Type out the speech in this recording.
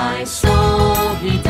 my soul he died.